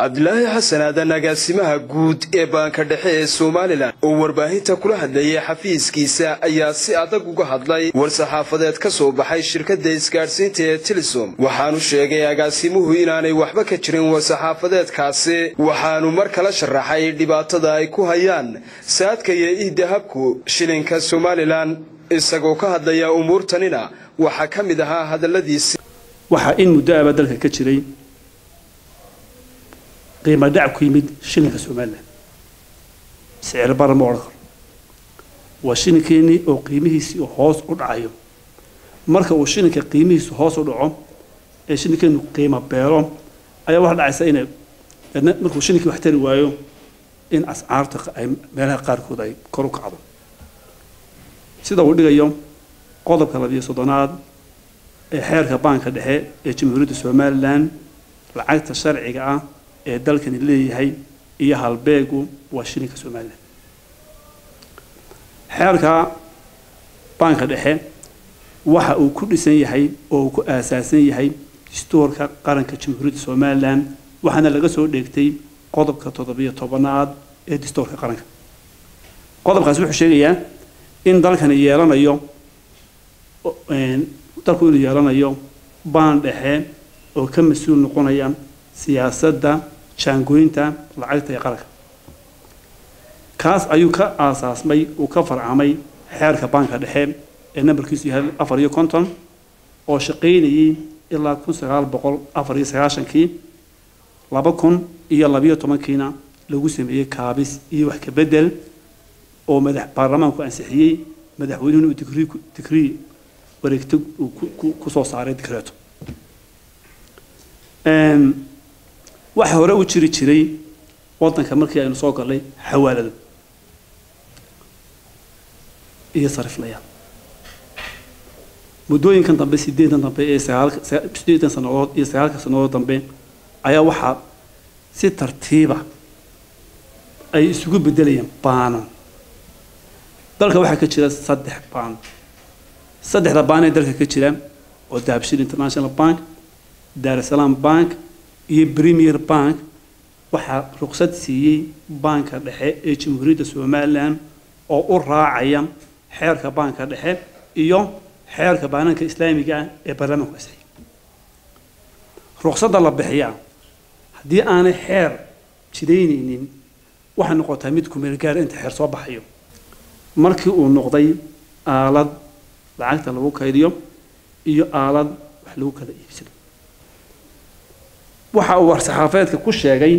cabdilaahi xasan aadan agaasimaha guud ee baanka dhexe ee somalilan oo warbaahinta kula hadlayay xafiiskiisa ayaa si adag uga hadlay war-saxaafadeed ka soo baxay shirkadda isgaadhsiinta ee tilisom waxaanu sheegay agaasimuhu inaanay waxba ka jirin war-saxaafadeedkaasi waxaanu mar kala sharaxay dhibaatada ay ku hayaan saadka iyo ihdahabku shilinka somalilan isagoo ka hadlaya umuurtanina waxaa ka mid ahaa hadalladiisi. Waxaa in muddo aba dalka ka jiray qiimo dhac ku yimid shilinka somalilan sicir bara ma odhan karo waa shilinkeenii oo qiimihiisii hoos u dhacayo. Marka uu shilinka qiimihiisu hoos u dhaco ee shilinkeenu qiimo beelo ayaa waxaa dhacaysa inay markuu shilinkii wax tari waayo in ascaarta ay meelaha qaarkood ay kor u kacdo. Sida uu dhigayo qodobka labiyo soddonaad ee xeerka baanka dhexe ee jamhuuriyadda somalilan lacagta sharciga ah ee dalkani leeyahay iyo halbeegu waa shilinka somalilan xeerka baanka dhexe waxa uu ku dhisan yahay oo uu ku aasaasan yahay dastuurka qaranka jamhuuriyadda somalilan waxaana laga soo dheegtay qodobka toddobiyo tobanaad ee dastuurka qaranka. Qodobkaasi wuxuu sheegayaa in dalkani yeelanayo dalku inuu yeelanayo baan dhexe oo ka mas'uul noqonaya siyaasadda jaangooyinta lacagta ee qaranka. Kaas ayuu ka aasaasmay uu ka farcamay xeerka baanka dhexe ee nambarkiisu yahay afar iyo konton oo shaqaynayay ilaa kun sagaal boqol afar iyo sagaashankii laba kun iyo labiyo tobankiina lagu sameeyey kaabis iyo wax ka bedel oo madax baarlamaanku ansixiyey madaxweynuhuna uu digrii digrii wareegto uu ku soo saaray dikreeto waxa hore u jiri jiray waddanka markii aynu soo galnay xawaalado iyo sariflayaal muddooyinkan dambe sideedan dambe ee sideedan sannadood iyo sagaalka sannadood dambe ayaa waxaa si tartiiba ay isugu bedelayeen baanan dalka waxaa ka jira saddex baan. Saddexda baan ee dalka ka jira oo dahabshil international bank daarusalaam bank iyo premier bank waxaa ruqsad siiyey baanka dhexe ee jamhuuriyadda somalilan oo u raacaya xeerka baanka dhexe iyo xeerka baananka islaamiga ah ee baarlamaanku asixiyey ruqsadda la bixiyaa haddii aanay xeer jidaynaynin waxay noqotaa mid kumeel gaara inta xeer soo baxayo. Markii uu noqday aalad lacagta lagu kaydiyo iyo aalad wax lagu kala iibsado waxa uu war-saxaafeedka ku sheegay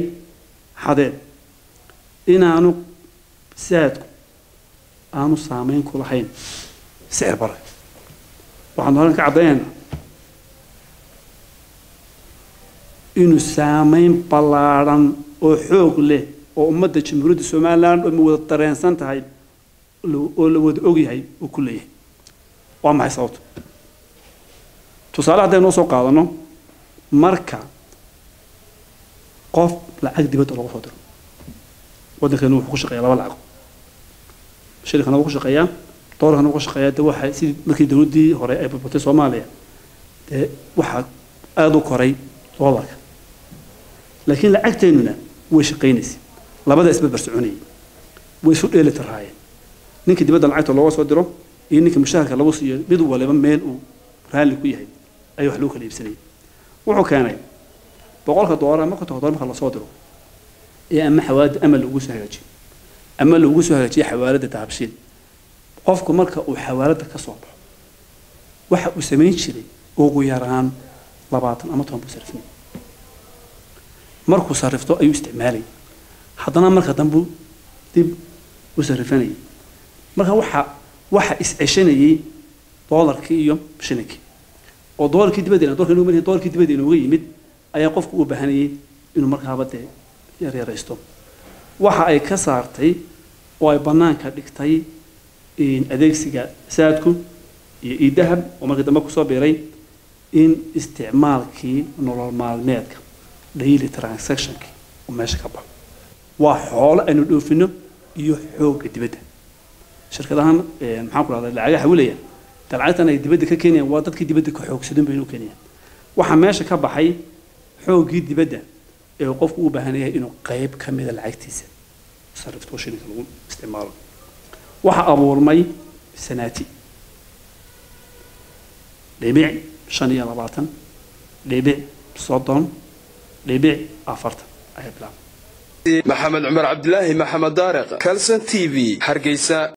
xadeed inaanu saadku aanu saameyn ku lahayn. Sicir bare waxaanu halkan ka caddaynaynaa inuu saameyn ballaadhan oo xoog leh oo ummadda jamhuuriyadda somalilan dhami wada dareensan tahay oo la wada ogyahay uu ku leeyahay. Waa maxay sababto tusaale haddaynu u soo qaadano marka qof lacag dibadda loogu soo diro waddankeenu wuxuu ku shaqeeyaa laba lacag. Shilinkana wuu ku shaqeeyaa doolarkana wuu ku shaqeeyaa. De waxa sidii markii dowladdii hore ay burburtay soomaaliya dee waxaa aada u koray doolarka laakiin lacagteennuna way shaqaynaysay labada isbarbar soconayay way isu dheeli tiraayeen ninkii dibadda lacagta looga soo diro iyo ninkii mushaharka lagu siiyo mid waliba meel uu raalli ku yahay ayaa wax lagu kala iibsanayay. Wuxuu keenay boqolka doolar ama kontonka doolar marka la soo diro ee ama xawaalada ama lagu soo hagaajiyo ama lagu soo hagaajiyo xawaalada dahabshiil qofku marka uu xawaalada ka soo baxo waxa uu samayn jiray ugu yaraan labaatan ama toban buu sarifnay. Markuu sarifto ayuu isticmaalayay haddana marka dambu dib u sarifanayay. Marka waxa waxa is-ceshanayay doolarkii iyo shilinkii oo doolarkii dibadda doolarkii dibadda inooga yimid ayaa qofku u baahanayay inuu markaaba dee yaryaraysto. Waxa ay ka saartay oo ay bannaanka dhigtay adeegsiga saadku iyo iidahab oo markii dambe ku soo biiray in isticmaalkii nolol maalmeedka daily transactionkii uu meesha ka baxo. Waa xoolo aynu dhoofino iyo xoogga dibadda. Shirkadahan maxaan ku dhahdaa lacagaha wilaya de lacagtan ay dibadda ka keenayaan waa dadkii dibadda ka xoogsadin bay inuu keenayaan. Waxaa meesha ka baxay xooggii dibadda ee qofku u baahan yahay inuu qayb ka mida lacagtiisa. Sarifto lagu isticmaalo. Waxaa abuurmay sanaati. Dhibic shan iyo labaatan. Dhibic soddon dhibic afartan ayaa bilaabay maxamed cumar cabdilaahi maxamed daariq calson t v. Hargeysa